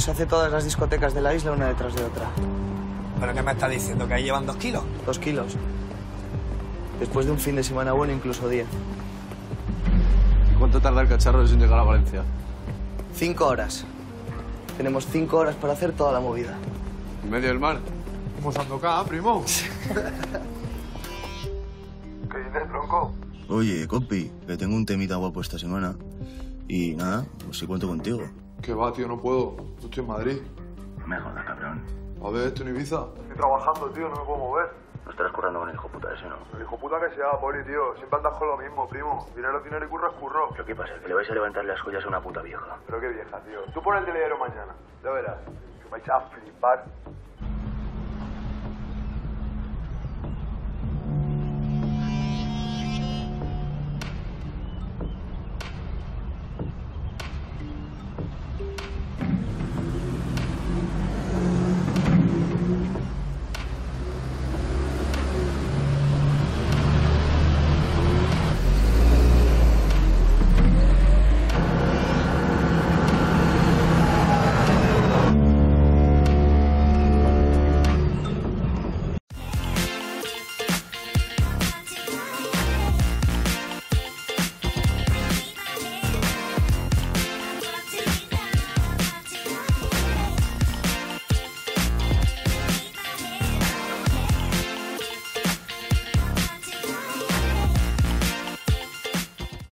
se hace todas las discotecas de la isla una detrás de otra. ¿Pero qué me está diciendo? ¿Que ahí llevan dos kilos? Dos kilos. Después de un fin de semana bueno, incluso diez. ¿Y cuánto tarda el cacharro en llegar a Valencia? Cinco horas. Tenemos cinco horas para hacer toda la movida. ¿En medio del mar? Como Sandoká, primo. ¿Qué dices, tronco? Oye, compi, que tengo un temita guapo esta semana. Y nada, pues si cuento contigo. Que va, tío, no puedo. No estoy en Madrid. No me jodas, cabrón. A ver, esto en Ibiza. Estoy trabajando, tío, no me puedo mover. No estarás currando con el hijo puta ese, ¿no? El hijo puta que sea, Poli, tío. Siempre andas con lo mismo, primo. Dinero, dinero y curro es curro. ¿Pero qué pasa? ¿Que le vais a levantar las joyas a una puta vieja? Pero qué vieja, tío. Tú pon el telediario mañana. Ya verás. Que vais a flipar.